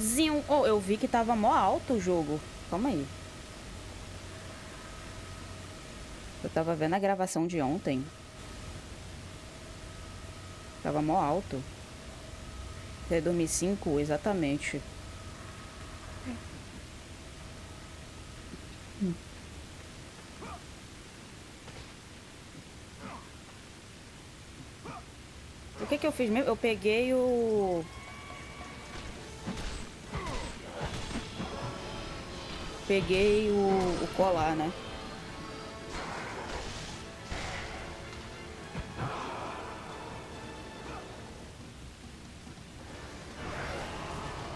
Zinho. Oh, eu vi que tava mó alto o jogo. Calma aí. Eu tava vendo a gravação de ontem. Tava mó alto. Até dormir 5, exatamente. O que que eu fiz mesmo? Eu peguei o... Peguei o, o colar, né?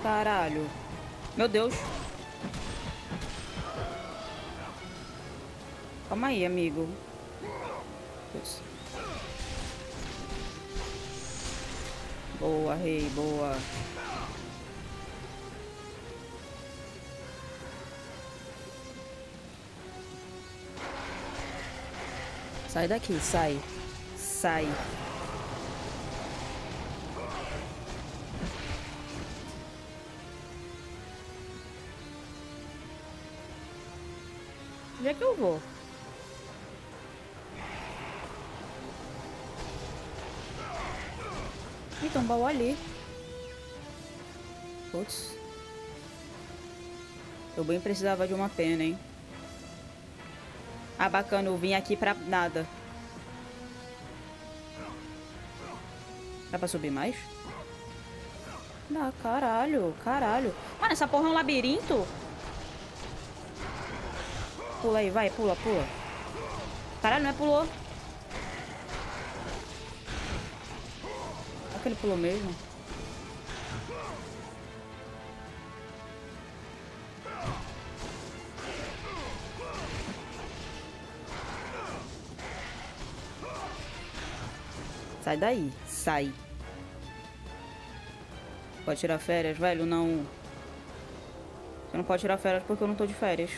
Caralho. Meu Deus. Calma aí, amigo. Boa, rei, boa. Sai daqui, sai. Sai. Onde é que eu vou? Ih, tem um baú ali. Putz. Eu bem precisava de uma pena, hein? Ah, bacana, eu vim aqui pra nada. Dá pra subir mais? Dá, caralho, caralho. Mano, essa porra é um labirinto? Pula aí, vai, pula, pula. Caralho, não é pulou. Será que ele pulou mesmo? Sai daí, sai. Pode tirar férias, velho? Não. Você não pode tirar férias porque eu não tô de férias.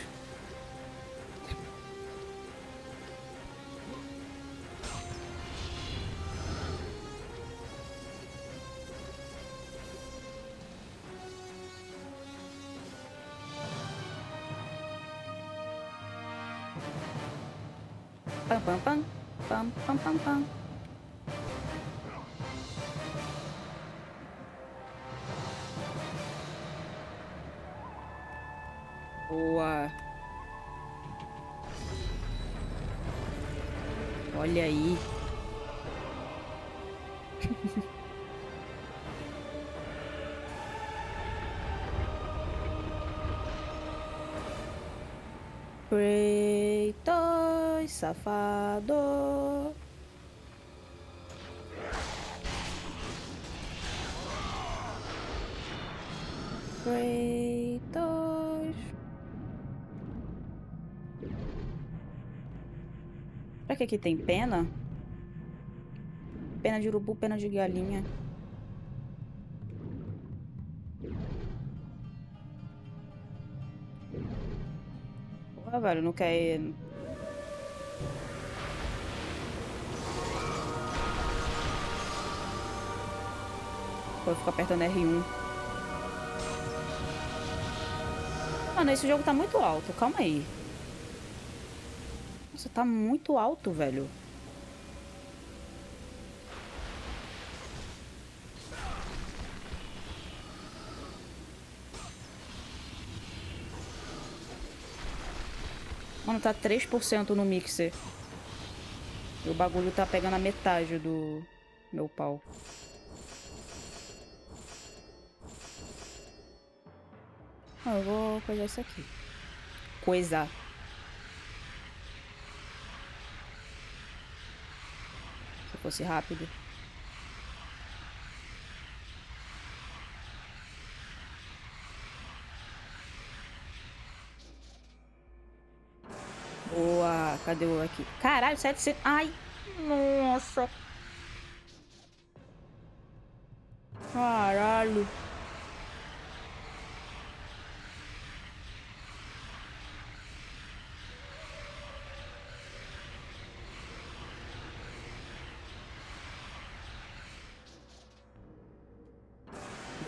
Boa. Olha aí. Kratos, safado. Kratos. Que que tem pena? Pena de urubu, pena de galinha. Porra, velho, não quer... Vou ficar apertando R1. Mano, esse jogo tá muito alto. Calma aí. Nossa, tá muito alto, velho. Mano, tá 3% no mixer. E o bagulho tá pegando a metade do meu pau. Ah, eu vou coisar isso aqui. Coisar. Fosse rápido. Boa. Cadê o aqui? Caralho, 700. Ai. Nossa. Caralho.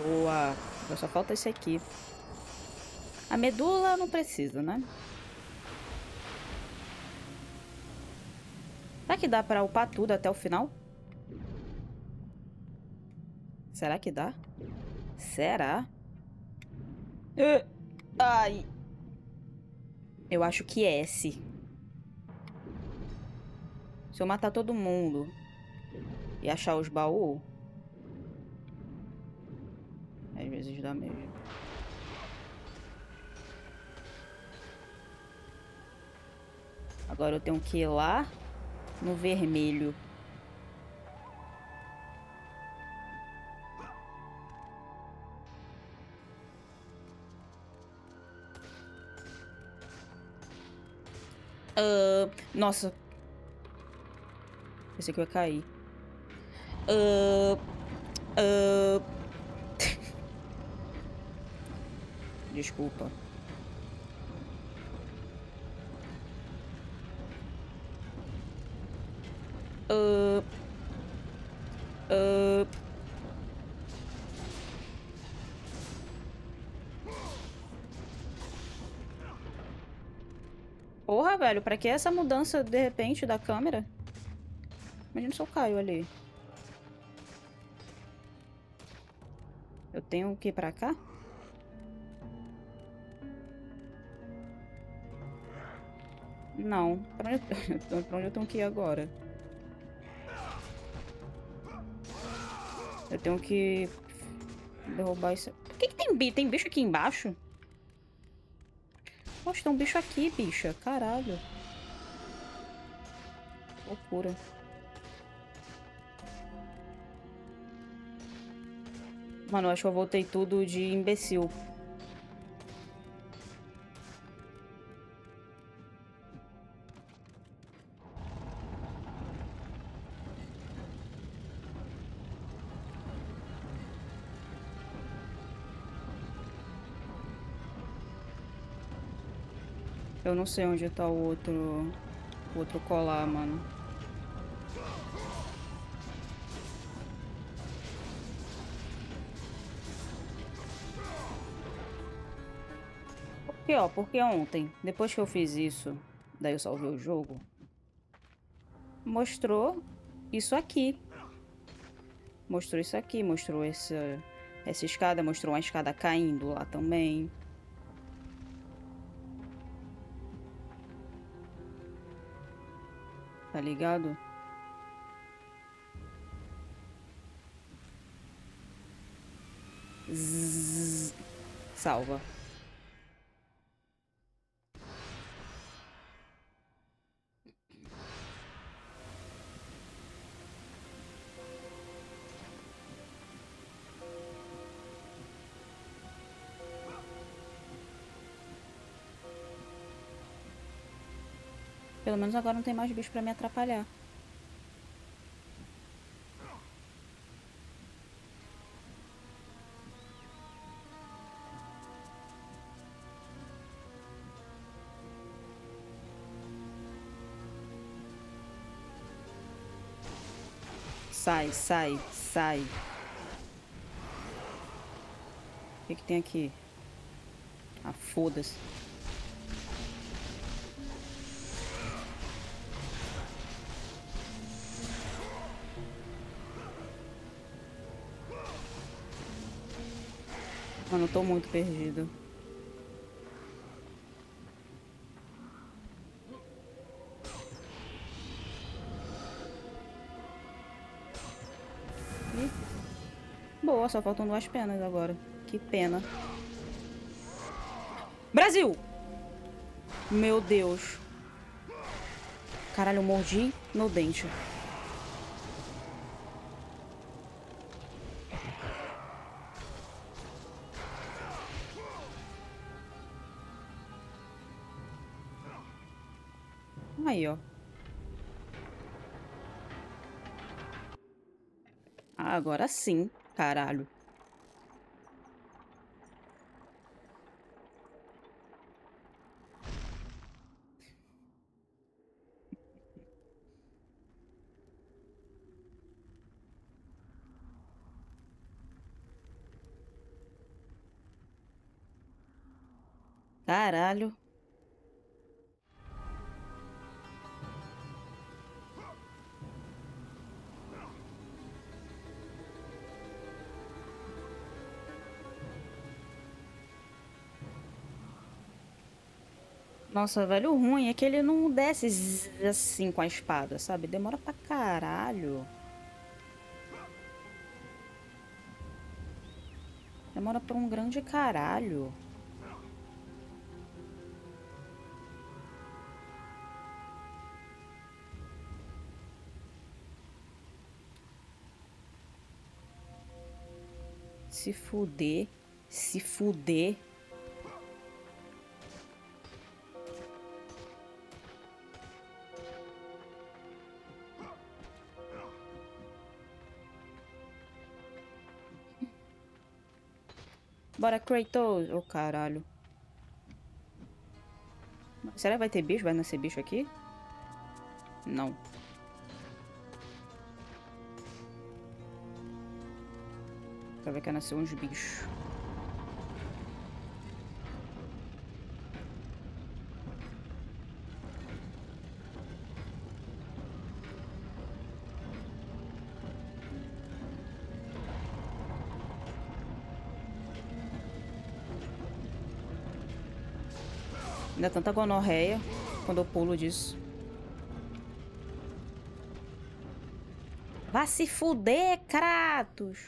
Boa. Só falta esse aqui. A medula não precisa, né? Será que dá pra upar tudo até o final? Será que dá? Será? Uh, ai. Eu acho que é esse. Se eu matar todo mundo e achar os baús, às vezes dá mesmo. Agora eu tenho que ir lá no vermelho. Uh, nossa. Pensei que eu ia cair. Uh, uh... Desculpa. Uh, uh, Porra, velho, pra que essa mudança de repente da câmera? Imagina se eu caio ali. Eu tenho que ir pra cá? Não. Pra onde, eu... pra onde eu tenho que ir agora? Eu tenho que derrubar isso. Por que, que tem, bicho? tem bicho aqui embaixo? Poxa, tem um bicho aqui, bicha. Caralho. Loucura. Mano, eu acho que eu voltei tudo de imbecil. Não sei onde tá o outro... O outro colar, mano. Porque, ó, porque ontem, depois que eu fiz isso, daí eu salvei o jogo, mostrou isso aqui. Mostrou isso aqui, mostrou essa, essa escada, mostrou uma escada caindo lá também. Tá ligado? Zzz, salva. Pelo menos agora não tem mais bicho pra me atrapalhar. Sai, sai, sai. O que, que tem aqui? Ah, foda-se. Tô muito perdido. Boa, só faltam duas penas agora. Que pena. Brasil! Meu Deus. Caralho, eu mordi no dente. Aí, ó. Agora sim, caralho. Caralho. Nossa, velho, o ruim é que ele não desce assim com a espada, sabe? Demora pra caralho. Demora pra um grande caralho. Se fuder. Se fuder. Bora, Kratos! Ô, oh, caralho. Será que vai ter bicho? Vai nascer bicho aqui? Não. Ver que nasceu uns bichos. Ainda tanta gonorreia quando eu pulo disso. Vá se fuder, Kratos!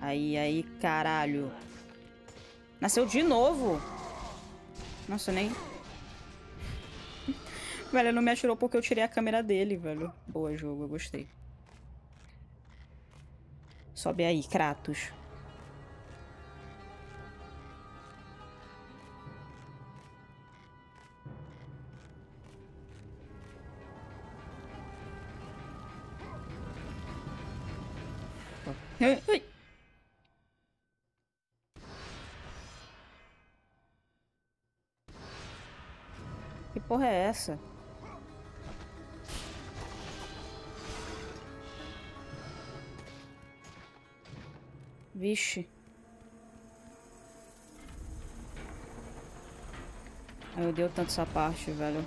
Aí, aí, caralho. Nasceu de novo. Nossa, nem... velho, não me atirou porque eu tirei a câmera dele, velho. Boa jogo, eu gostei. Sobe aí, Kratos. Ai. Que porra é essa? Vixe. Eu deu tanto essa parte, velho.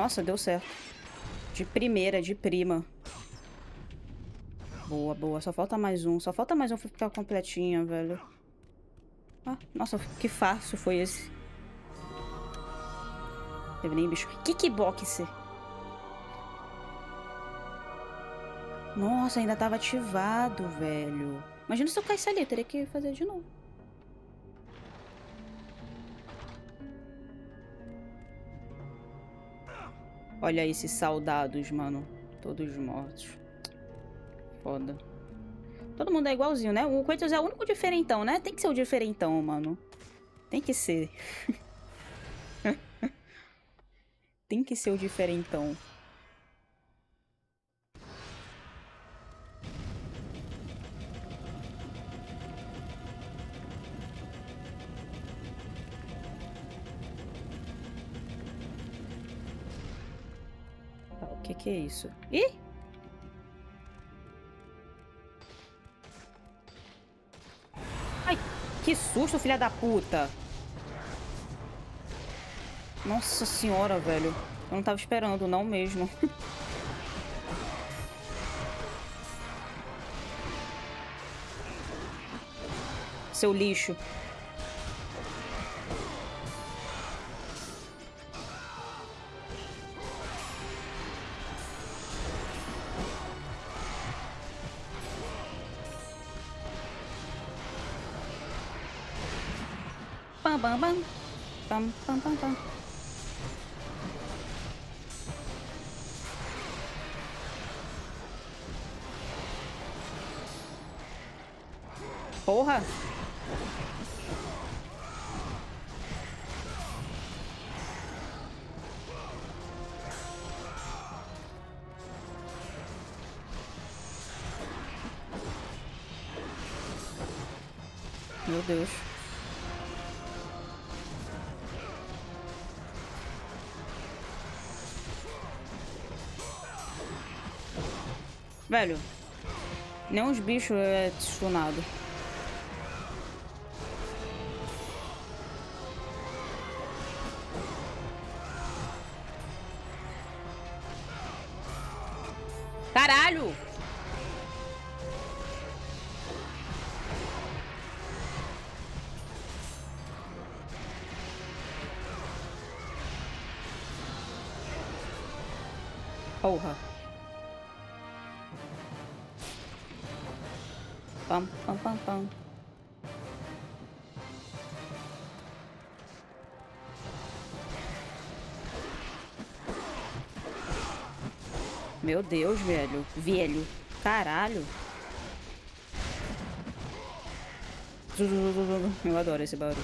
Nossa, deu certo. De primeira, de prima. Boa, boa. Só falta mais um. Só falta mais um pra ficar completinha, velho. Ah, nossa, que fácil foi esse. Teve nem bicho. Kickboxer. Nossa, ainda tava ativado, velho. Imagina se eu caísse ali. Teria que fazer de novo. Olha esses soldados, mano. Todos mortos. Foda. Todo mundo é igualzinho, né? O Kratos é o único diferentão, né? Tem que ser o diferentão, mano. Tem que ser. Tem que ser o diferentão. Que é isso? Ih! Ai, que susto, filha da puta! Nossa senhora, velho. Eu não tava esperando, não mesmo. Seu lixo. Pam, pam, pam, pam. Porra! Meu Deus. Velho, nem uns bichos é stunado. Meu Deus, velho. Velho. Caralho. Eu adoro esse barulho.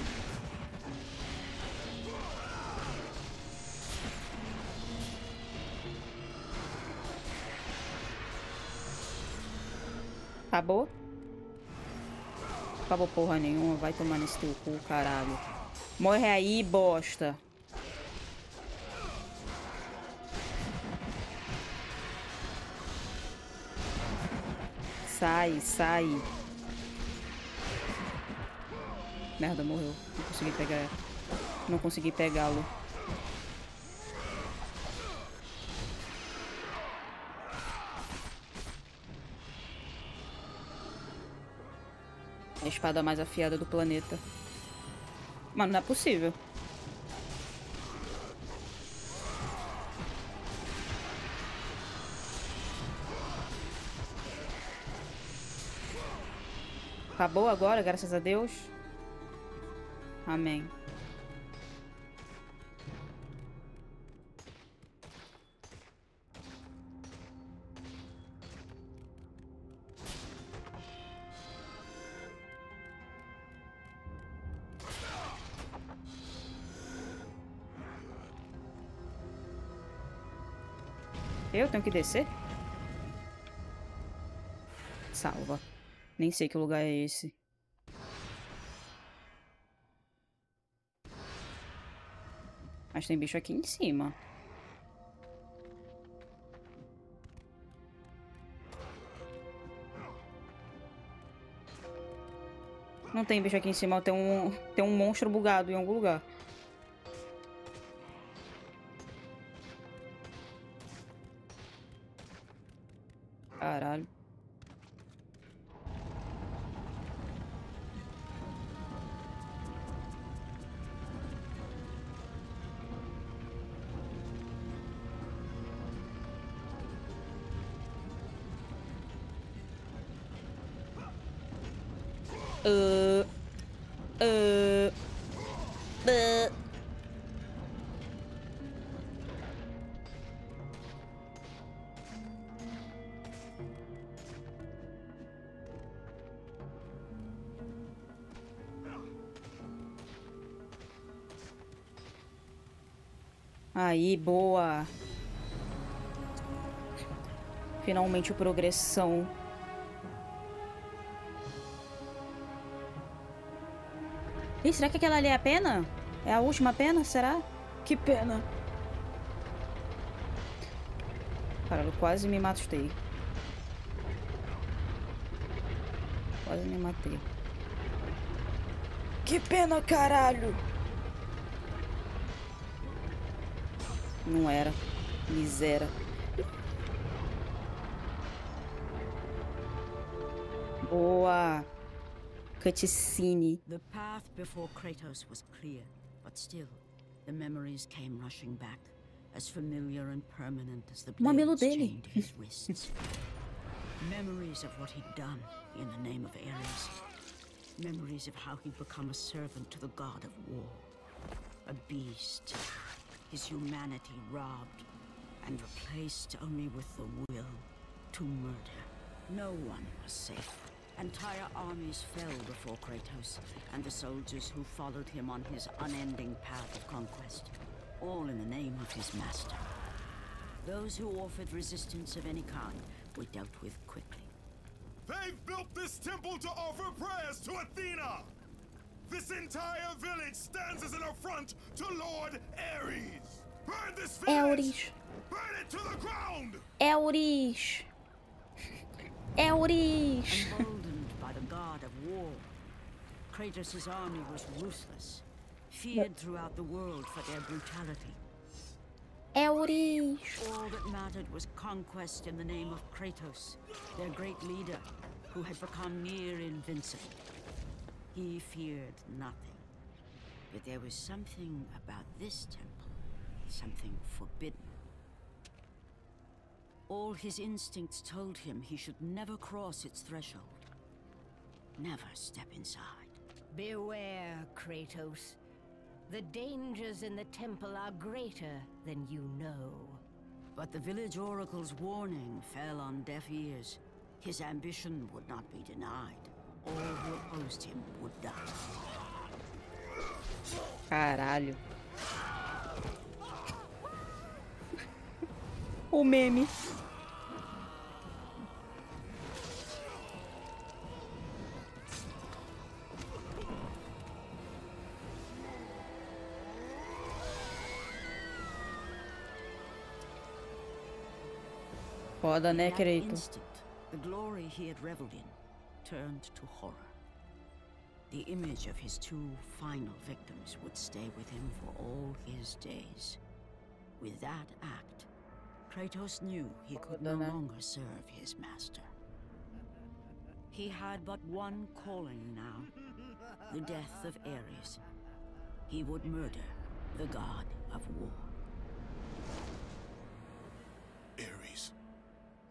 Acabou? Acabou porra nenhuma. Vai tomar nesse teu cu, caralho. Morre aí, bosta. Sai, sai. Merda, morreu. Não consegui pegar. Não consegui pegá-lo. A espada mais afiada do planeta. Mano, não é possível. Acabou agora, graças a Deus. Amém. Eu tenho que descer? Salva. Nem sei que lugar é esse. Mas tem bicho aqui em cima. Não tem bicho aqui em cima, tem um, tem um monstro bugado em algum lugar. Aí, boa. Finalmente progressão. Ih, será que aquela ali é a pena? É a última pena, será? Que pena. Caralho, quase me matei. Quase me matei. Que pena, caralho! Não era. Miséria. Boa. Cutscene. The path before Kratos was clear, but still, the memories came rushing back, as familiar and permanent as the blades his wrists. memories of what he'd done in the name of Ares. Memories of how he'd become a servant to the god of war. A beast. His humanity robbed and replaced only with the will to murder. No one was safe. Entire armies fell before Kratos and the soldiers who followed him on his unending path of conquest, all in the name of his master. Those who offered resistance of any kind were dealt with quickly. They've built this temple to offer prayers to Athena! This entire village stands as an affront to Lord Ares! Burn this village! Ares. Burn it to the ground! Ares. Ares. Emboldened by the god of war, Kratos' army was ruthless, feared throughout the world for their brutality. Ares. All that mattered was conquest in the name of Kratos, their great leader, who had become near invincible. He feared nothing. But there was something about this temple, something forbidden. All his instincts told him he should never cross its threshold. Never step inside. Beware, Kratos. The dangers in the temple are greater than you know. But the village oracle's warning fell on deaf ears. His ambition would not be denied. Caralho. O meme. Foda, né, instant, the glory he had reveled in turned to horror. The image of his two final victims would stay with him for all his days. With that act, Kratos knew he could no longer serve his master. He had but one calling now the death of Ares. He would murder the god of war. Ares,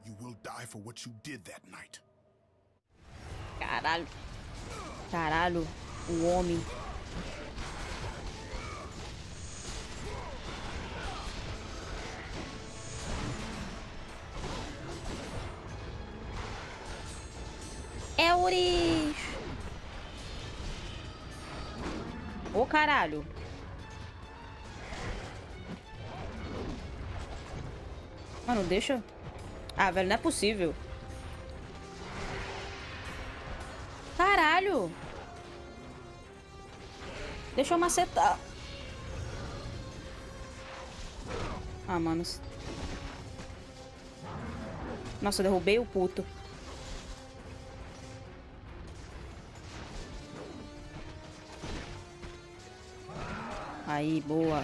you will die for what you did that night. Caralho. Caralho. O homem. É Uris! Ô caralho! Mano, deixa. Ah, velho, não é possível. Caralho! Deixa eu macetar. Ah, mano. Nossa, derrubei o puto. Aí, boa.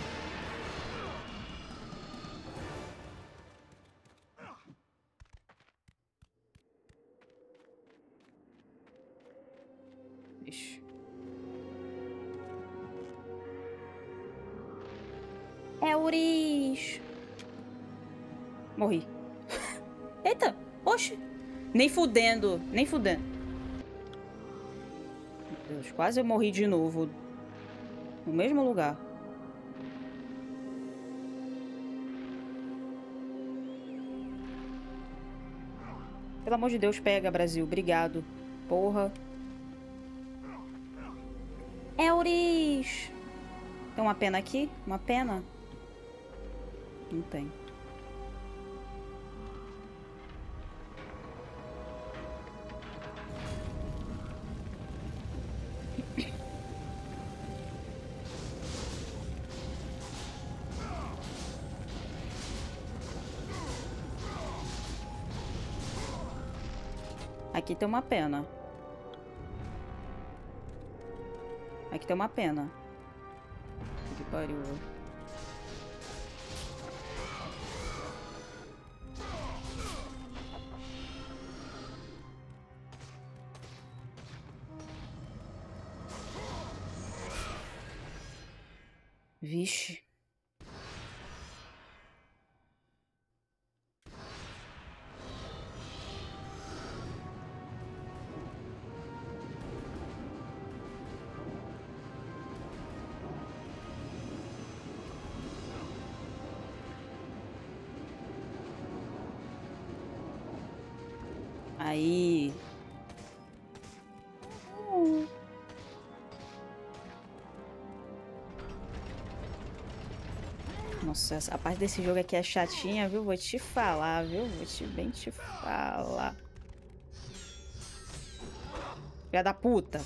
Nem fudendo, nem fudendo. Meu Deus, quase eu morri de novo. No mesmo lugar. Pelo amor de Deus, pega, Brasil. Obrigado. Porra. Euris! Tem uma pena aqui? Uma pena? Não tem. Aqui tem uma pena. Aqui tem uma pena. Que pariu. Vixe. Nossa, a parte desse jogo aqui é chatinha, viu? Vou te falar, viu? Vou te bem te falar. Filha da puta.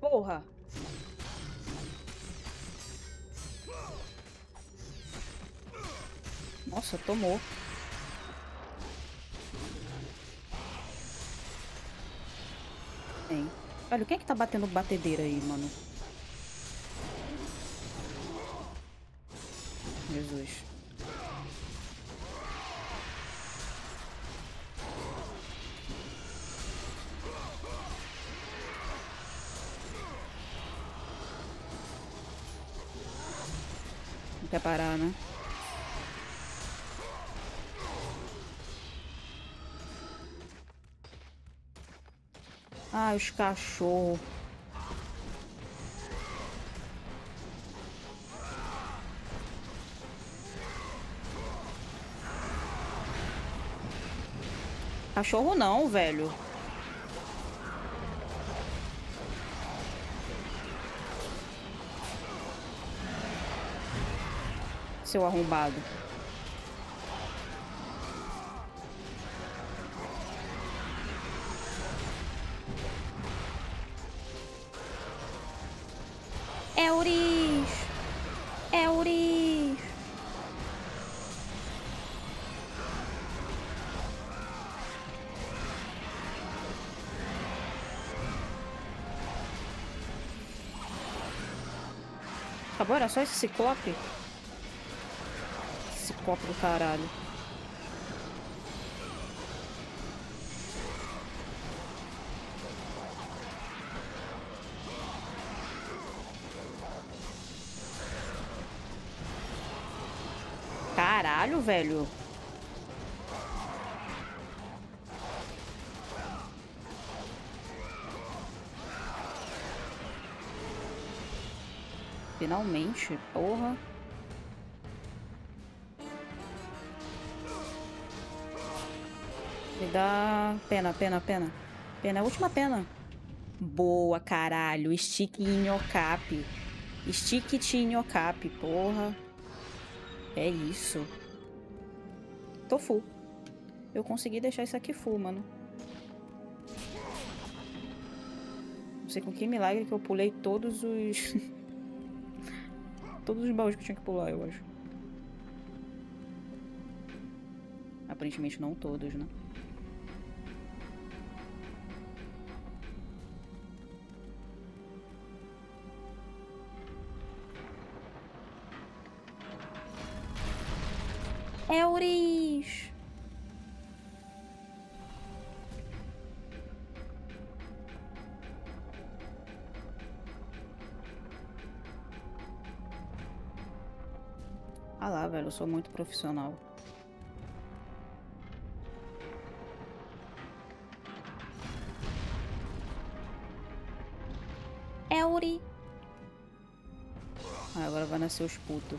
Porra. Nossa, tomou. Bem. Olha, quem é que tá batendo batedeira aí, mano? Jesus. Não quer parar, né? Ah, os cachorros. Cachorro não, velho. Seu arrombado. Era só esse ciclope? Ciclope do caralho. Caralho, velho. Finalmente, porra. Me dá pena, pena, pena. Pena, a última pena. Boa, caralho. Stick Inhocap. Stick Inhocap, porra. É isso. Tô full. Eu consegui deixar isso aqui full, mano. Não sei com que milagre que eu pulei todos os... todos os baús que tinha que pular, eu acho. Aparentemente não todos, né? Euris! Ah lá, velho, eu sou muito profissional. Euri! Ah, agora vai nascer os putos.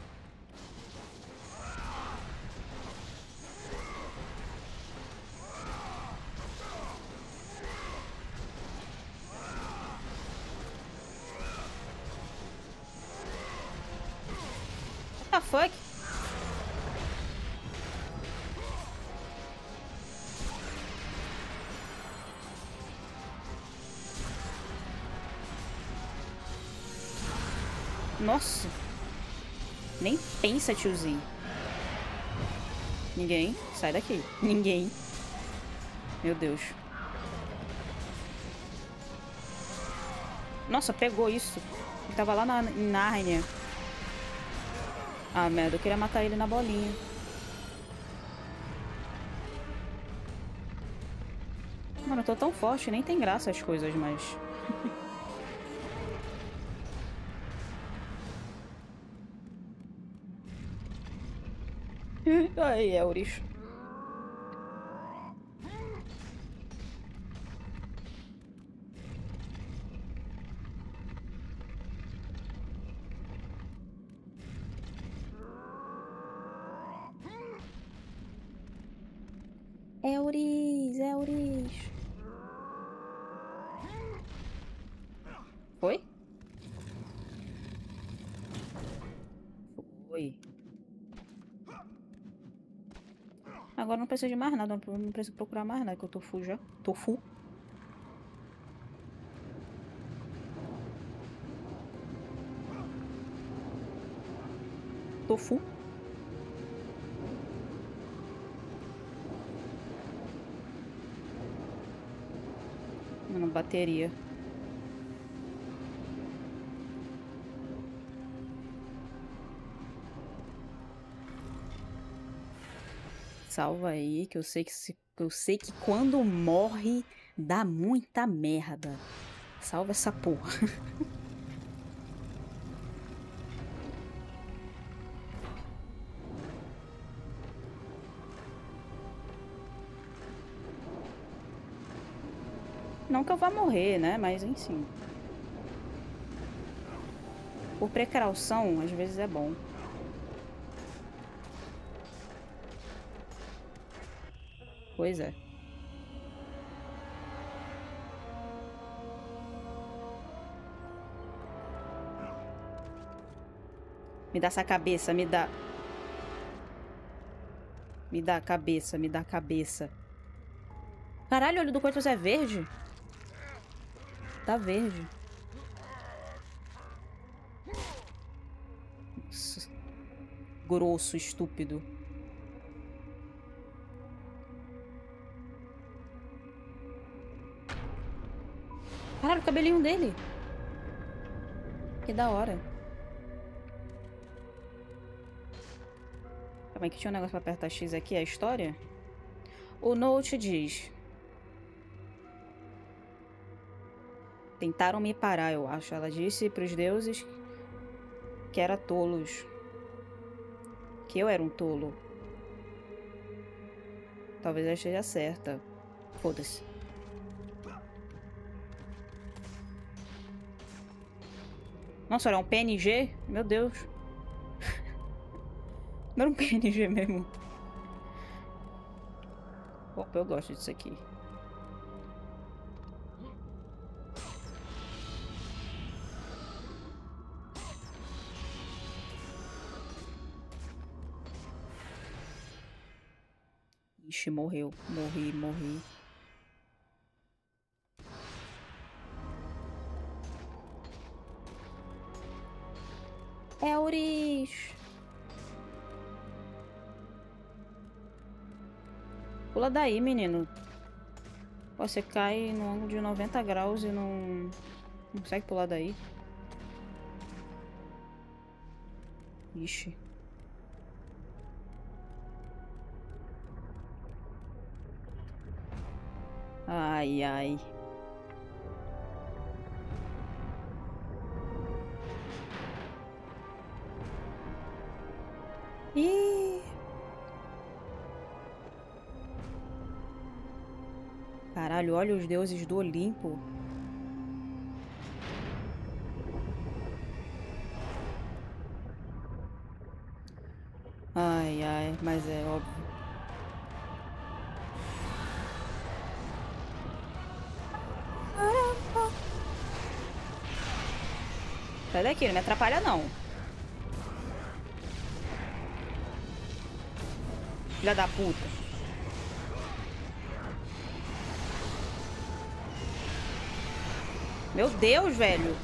Nossa. Nem pensa, tiozinho. Ninguém. Sai daqui. Ninguém. Meu Deus. Nossa, pegou isso. Ele tava lá na, em Nárnia. Ah, merda. Eu queria matar ele na bolinha. Mano, eu tô tão forte. Nem tem graça as coisas mais. Ai, Euris. Euris, Foi? Foi. Agora não precisa de mais nada, não preciso procurar mais nada, que eu tô full já. Tô full. Tô full. Mano, bateria. Salva aí, que eu sei que, se, eu sei que quando morre dá muita merda. Salva essa porra. Não que eu vá morrer, né? Mas enfim. Por precaução, às vezes é bom. Pois é. Me dá essa cabeça, me dá. Me dá a cabeça, me dá a cabeça. Caralho, o olho do Kratos é verde? Tá verde. Nossa. Grosso, estúpido. Cabelinho dele. Que da hora. Calma aí que tinha um negócio pra apertar X aqui, a história. O note diz... Tentaram me parar, eu acho. Ela disse para os deuses que era tolos. Que eu era um tolo. Talvez eu esteja certa. Foda-se. Nossa, era um PNG? Meu Deus. Não era um PNG mesmo. Opa, eu gosto disso aqui. Ixi, morreu. Morri, morri. Pula daí, menino. Você cai no ângulo de 90 graus e não... Não consegue pular daí. Ixi. Ai, ai. Caralho, olha os deuses do Olimpo. Ai, ai, mas é óbvio. Sai daqui, não me atrapalha não. Filha da puta. Meu Deus, velho.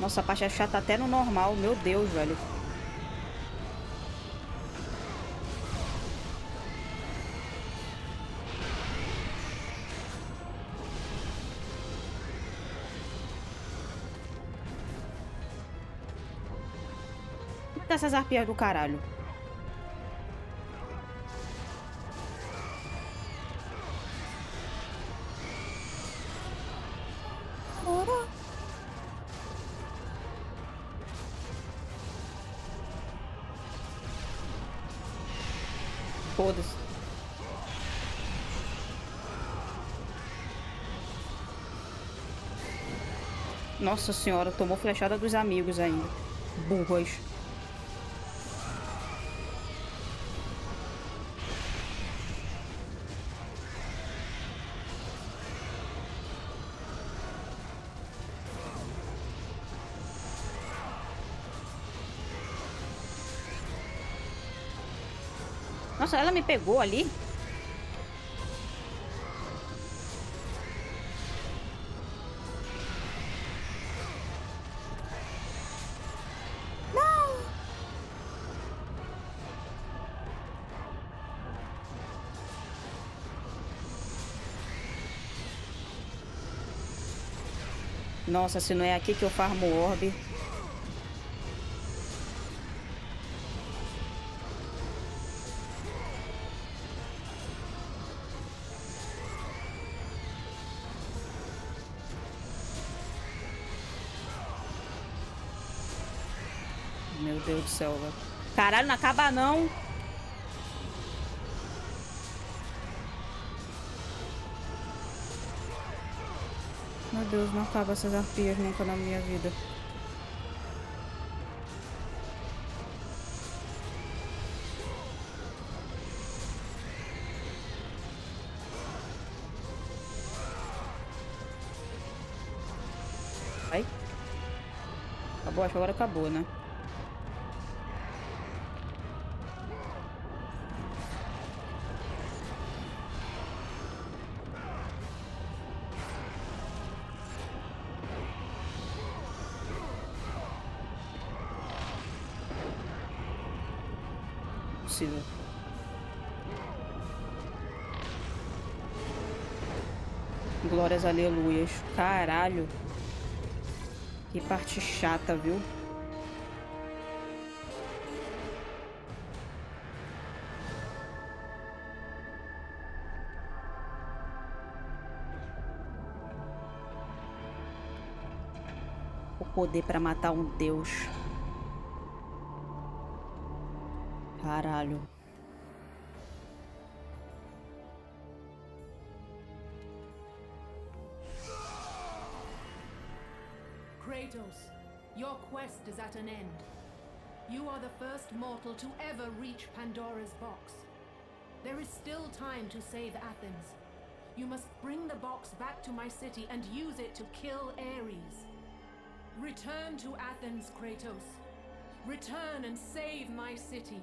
Nossa, a parte é chata até no normal. Meu Deus, velho. Essas arpias do caralho. Foda-se. Nossa senhora, tomou flechada dos amigos ainda. Burras. Nossa, ela me pegou ali? Nossa, se não é aqui que eu farmo orbe. Do céu, velho. Caralho, não acaba não. Meu Deus, não acaba essas arpias nunca na minha vida. Ai. Acabou, acho que agora acabou, né? Possível. Glórias, aleluias. Caralho. Que parte chata, viu? O poder pra matar um deus. Kratos, your quest is at an end. You are the first mortal to ever reach Pandora's box. There is still time to save Athens. You must bring the box back to my city and use it to kill Ares. Return to Athens, Kratos. Return and save my city.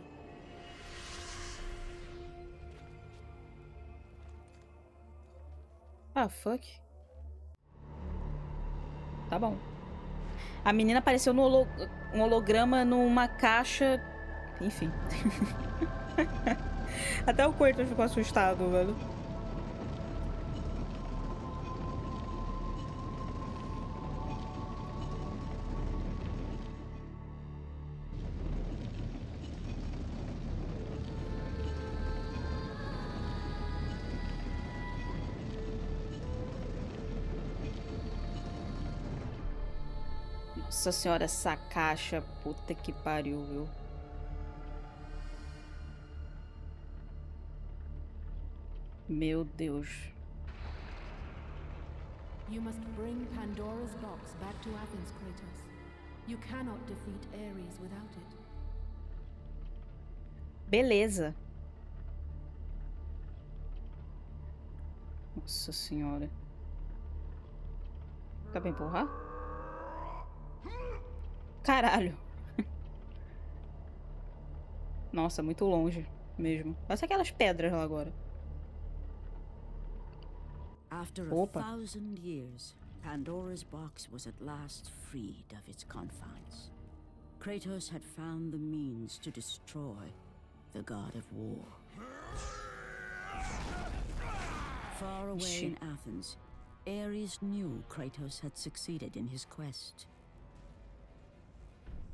Ah, fuck. Tá bom. A menina apareceu no holo um holograma numa caixa. Enfim. Até o Kratos ficou assustado, velho. Nossa senhora, essa caixa, puta que pariu, viu? Meu Deus. You must bring Pandora's box back to Athens, Kratos. You cannot defeat Ares without it. Beleza. Nossa senhora. Dá pra empurrar? Caralho. Nossa, muito longe mesmo. Olha aquelas pedras lá agora. After a Opa. thousand years, Pandora's box was at last freed of its confines. Kratos had found the means to destroy the god of war. Far away in Athens, Ares knew Kratos had succeeded in his quest.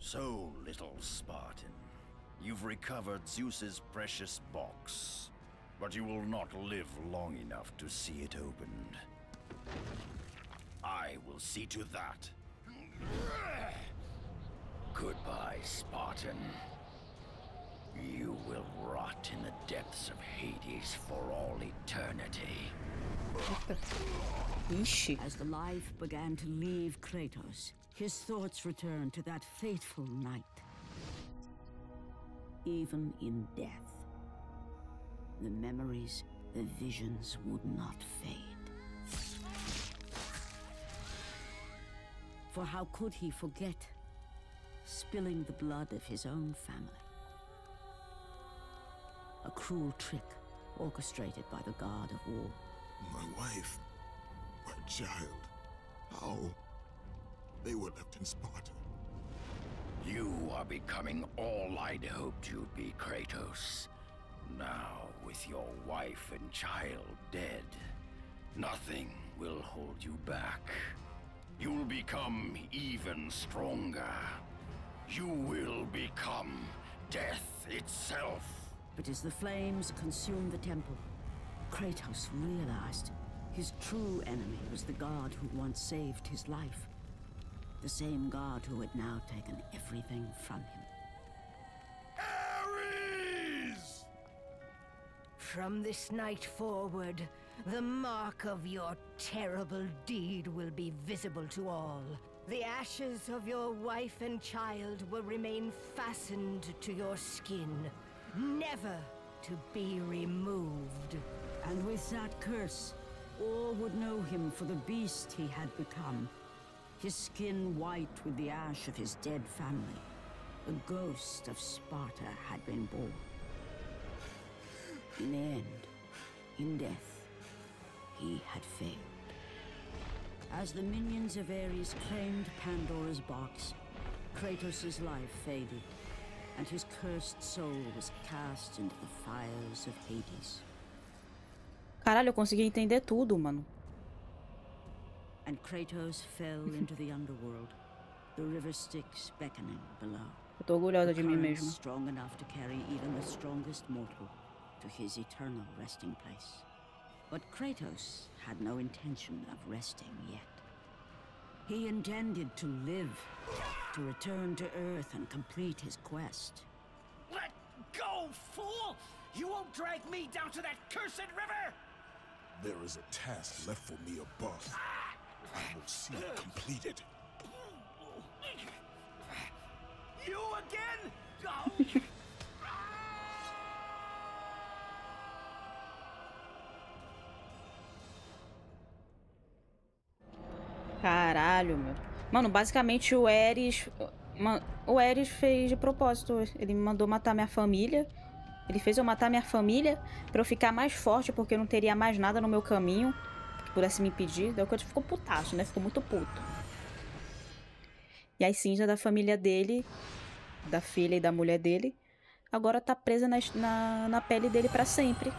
So, little Spartan, you've recovered Zeus's precious box. But you will not live long enough to see it opened. I will see to that. Goodbye, Spartan. You will rot in the depths of Hades for all eternity. As the life began to leave Kratos, his thoughts returned to that fateful night. Even in death, the memories, the visions would not fade. For how could he forget spilling the blood of his own family? A cruel trick orchestrated by the god of war. My wife, my child, how? They were left in Sparta. You are becoming all I'd hoped you'd be, Kratos. Now, with your wife and child dead, nothing will hold you back. You'll become even stronger. You will become death itself. But as the flames consumed the temple, Kratos realized his true enemy was the god who once saved his life. The same god who had now taken everything from him. Ares! From this night forward, the mark of your terrible deed will be visible to all. The ashes of your wife and child will remain fastened to your skin, never to be removed. And with that curse, all would know him for the beast he had become. His skin white with the ash of his dead family. The ghost of Sparta had been born. In the end, in death, he had failed. As the minions of Ares claimed Pandora's box, Kratos' life faded, and his cursed soul was cast into the fires of Hades. Caralho, eu consegui entender tudo, mano. And Kratos fell into the underworld, the river Styx beckoning below. Eu tô orgulhosa de mim mesma. strong enough to carry even the strongest mortal to his eternal resting place. But Kratos had no intention of resting yet. He intended to live, to return to Earth and complete his quest. Let go, fool! You won't drag me down to that cursed river! There is a task left for me above. I will see it completed. You again? Oh. Caralho, meu. Mano, basicamente o Eris. O Eris fez de propósito. Ele me mandou matar minha família. Ele fez eu matar minha família pra eu ficar mais forte, porque eu não teria mais nada no meu caminho pudesse me impedir. Daí o Kratos ficou putaço, né? Ficou muito puto. E a cinza da família dele, da filha e da mulher dele, agora tá presa nas- na, na pele dele pra sempre.